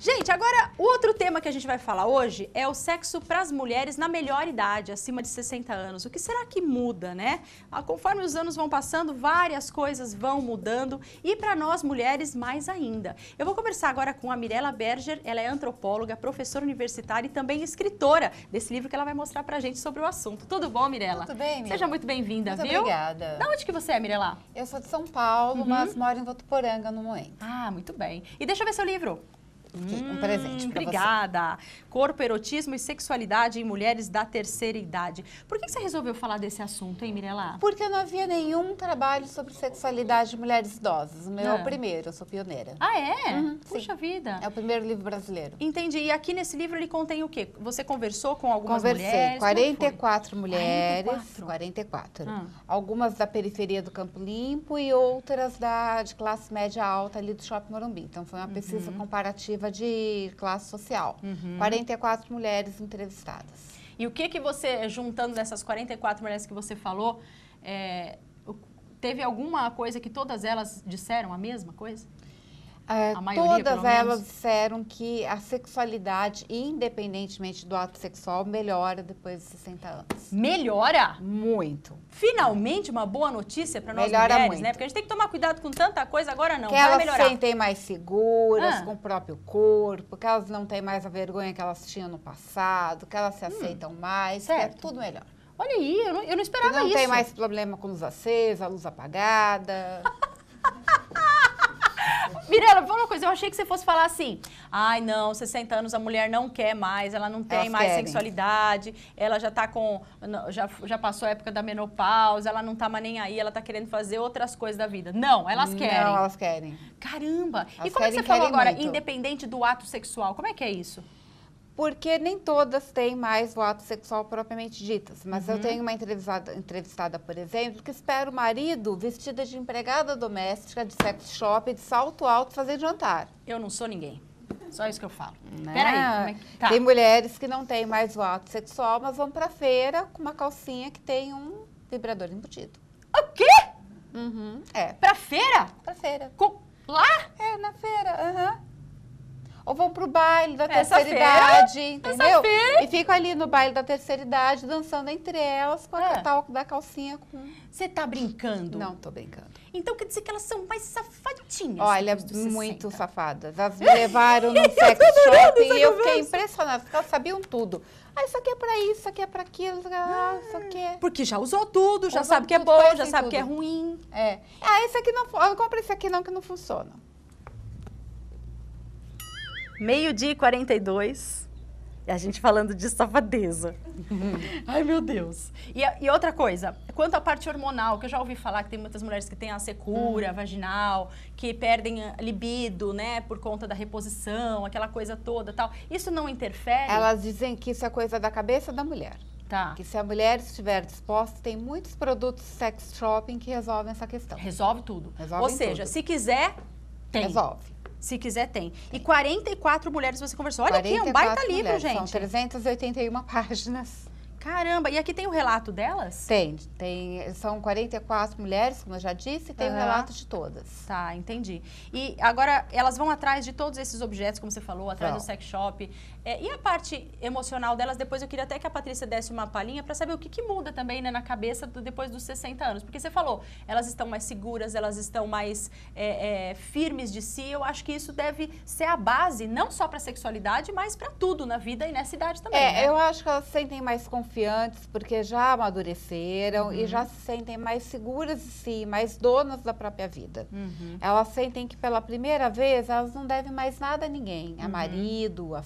Gente, agora o outro tema que a gente vai falar hoje é o sexo para as mulheres na melhor idade, acima de 60 anos. O que será que muda, né? Ah, conforme os anos vão passando, várias coisas vão mudando e para nós mulheres mais ainda. Eu vou conversar agora com a Mirella Berger, ela é antropóloga, professora universitária e também escritora desse livro que ela vai mostrar pra gente sobre o assunto. Tudo bom, Mirella? Tudo bem, Mirella. Seja muito bem-vinda, viu? obrigada. Da onde que você é, Mirella? Eu sou de São Paulo, Uhum. mas moro em Votuporanga no momento. Ah, muito bem. E deixa eu ver seu livro. Um presente Hum, você. Obrigada. Corpo, erotismo e sexualidade em mulheres da terceira idade. Por que você resolveu falar desse assunto, hein, Mirella? Porque não havia nenhum trabalho sobre sexualidade de mulheres idosas. O meu é Ah. o primeiro, eu sou pioneira. Ah, é? Uhum, Puxa vida. É o primeiro livro brasileiro. Entendi. E aqui nesse livro ele contém o quê? Você conversou com algumas Conversei, mulheres? É foi? 44 mulheres, 44. 44. Ah. Algumas da periferia do Campo Limpo e outras da, de classe média alta ali do Shopping Morumbi. Então foi uma Uhum. pesquisa de classe social. 44 mulheres entrevistadas. E o que que você, juntando dessas 44 mulheres que você falou, é, teve alguma coisa que todas elas disseram a mesma coisa? É, A maioria, todas elas menos? disseram que a sexualidade, independentemente do ato sexual, melhora depois de 60 anos. Melhora? Muito. Finalmente uma boa notícia para nós Melhora mulheres, muito. né? Porque a gente tem que tomar cuidado com tanta coisa, agora não, que vai elas melhorar. se sentem mais seguras Ah. com o próprio corpo, que elas não têm mais a vergonha que elas tinham no passado, que elas se aceitam mais, que é Hum. Certo. tudo melhor. Olha aí, eu não, eu não esperava não isso. tem mais problema com luz acesa, luz apagada. Mirella, fala uma coisa, eu achei que você fosse falar assim, ai não, 60 anos a mulher não quer mais, ela não tem Elas mais querem. sexualidade, ela já tá com, já, já passou a época da menopausa, ela não tá mais nem aí, ela tá querendo fazer outras coisas da vida. Não, elas querem. Não, elas querem. Caramba! e Elas como é que você querem, falou querem agora, muito. independente do ato sexual, como é que é isso? Porque nem todas têm mais o ato sexual propriamente ditas. Mas Uhum. eu tenho uma entrevistada, entrevistada, por exemplo, que espera o marido vestida de empregada doméstica, de sex shop, de salto alto, fazer jantar. Eu não sou ninguém. Só isso que eu falo. né? Peraí, como é que... Tá. Tem mulheres que não têm mais o ato sexual, mas vão pra feira com uma calcinha que tem um vibrador embutido. O quê? Uhum, é, Pra feira? pra feira. Com... Lá? É, na feira, aham. Ou vão pro baile da Essa terceira feira- idade, entendeu? E ficam ali no baile da terceira idade, dançando entre elas com a É. tal da calcinha com... Você tá brincando? Não, tô brincando. Então quer dizer que elas são mais safadinhas. Olha, depois dos 60. muito safadas. Elas me levaram no sex shop e eu fiquei impressionada, porque elas sabiam tudo. Ah, isso aqui é pra isso, isso aqui é pra aquilo, ah, isso aqui é... Porque já usou tudo, já Usou sabe que é tudo, bom, já sabe que é tudo. ruim. É. Ah, esse aqui não... Eu comprei esse aqui não, que não funciona. Meio-dia e 42. E a gente falando de safadeza. Ai, meu Deus. E, e outra coisa, quanto à parte hormonal, que eu já ouvi falar que tem muitas mulheres que têm a secura vaginal, que perdem libido, né, por conta da reposição, aquela coisa toda tal. Isso não interfere? Elas dizem que isso é coisa da cabeça da mulher. Tá. Que se a mulher estiver disposta, tem muitos produtos sex shopping que resolvem essa questão. Resolve tudo. Resolvem Ou seja, tudo. se quiser, tem. Resolve. Se quiser, tem. E 44 mulheres você conversou. Olha aqui, é um baita 44 livro, mulheres, gente. São 381 páginas. Caramba, e aqui tem o relato delas? Tem, tem, são 44 mulheres, como eu já disse, e tem o Aham. relato de todas. Tá, entendi. E agora elas vão atrás de todos esses objetos, como você falou, atrás Vão. do sex shop. É, e a parte emocional delas, depois eu queria até que a Patrícia desse uma palhinha para saber o que, que muda também né, na cabeça do- depois dos 60 anos. Porque você falou, elas estão mais seguras, elas estão mais é, é, firmes de si. Eu acho que isso deve ser a base, não só para sexualidade, mas para tudo na vida e nessa idade também. É, né? eu acho que elas se sentem mais confiantes porque já amadureceram Uhum. e já se sentem mais seguras de si, mais donas da própria vida. Uhum. Elas sentem que pela primeira vez elas não devem mais nada a ninguém, a Uhum. marido, a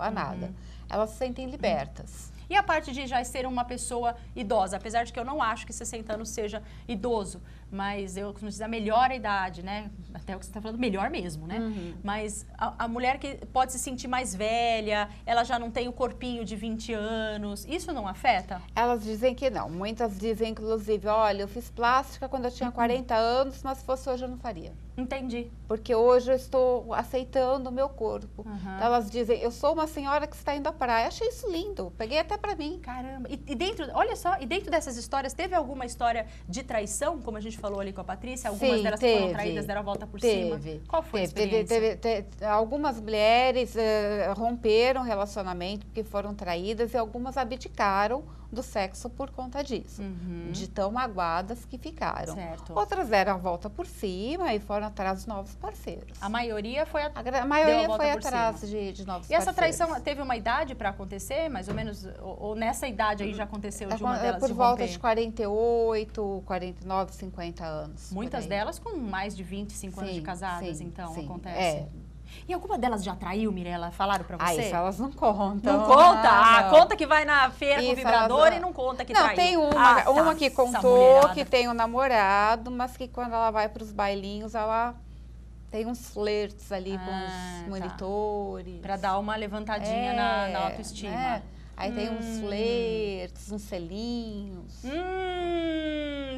a nada. Elas se sentem libertas. E a parte de já ser uma pessoa idosa, apesar de que eu não acho que 60 anos seja idoso, mas eu costumo dizer a melhor idade, né? Até o que você está falando, melhor mesmo, né? Uhum. Mas a, a mulher que pode se sentir mais velha, ela já não tem o corpinho de 20 anos, isso não afeta? Elas dizem que não. Muitas dizem, inclusive, olha, eu fiz plástica quando eu tinha 40 anos, mas se fosse hoje eu não faria. Entendi. Porque hoje eu estou aceitando o meu corpo. Uhum. Então elas dizem, eu sou uma senhora que está indo à praia. Achei isso lindo. Peguei até para mim. Caramba. E, e, dentro, olha só, e dentro dessas histórias, teve alguma história de traição, como a gente falou ali com a Patrícia? Algumas Sim, delas teve, foram traídas deram a volta por teve, cima. Qual foi teve, a experiência? Teve, teve, algumas mulheres eh, romperam relacionamento porque foram traídas e algumas abdicaram do sexo por conta disso. Uhum. De tão magoadas que ficaram. Certo. Outras deram a volta por cima e foram atrás de novos parceiros. A maioria foi a... A, a maioria volta foi atrás de, de novos E essa parceiros. traição teve uma idade para acontecer, mais ou menos? Ou, ou nessa idade aí já aconteceu de uma É, delas por de volta de 48, 49, 50 anos. Muitas delas com mais de 25 anos de Sim, casadas, sim, então, sim. acontece. É. E alguma delas já traiu, Mirella? Falaram pra Ah, você? isso elas não contam. Não conta? Ah, Ah, não. conta que vai na feira com Isso, vibrador elas- e não conta que Não, traiu. tem uma, Ah, tá, uma que essa contou que tem um namorado, mas que quando ela vai para os bailinhos, ela tem uns flertes ali com Ah, os tá. monitores. Pra dar uma levantadinha na, na É, autoestima. né? Aí tem uns Hum. flertes, uns selinhos. Hum,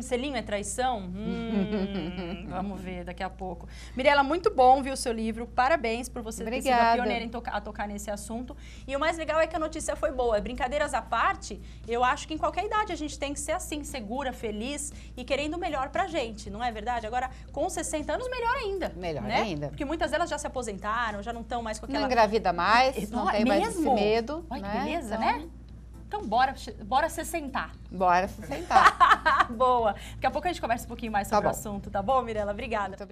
selinho é traição? Hum, vamos ver daqui a pouco. Mirela, muito bom ver o seu livro. Parabéns por você ter sido a Obrigada. pioneira em toca- a tocar nesse assunto. E o mais legal é que a notícia foi boa. Brincadeiras à parte, eu acho que em qualquer idade a gente tem que ser assim, segura, feliz e querendo o melhor pra gente, não é verdade? Agora, com 60 anos, melhor ainda. Melhor né? ainda. Porque muitas delas já se aposentaram, já não estão mais com aquela... Não engravida mais, não Não, tem mais esse mesmo? medo. Olha que né? beleza, Então, né? Então, bora, bora se sentar. Bora se sentar. Boa. Daqui a pouco a gente conversa um pouquinho mais Tá sobre o bom. assunto, tá bom, Mirella? Obrigada.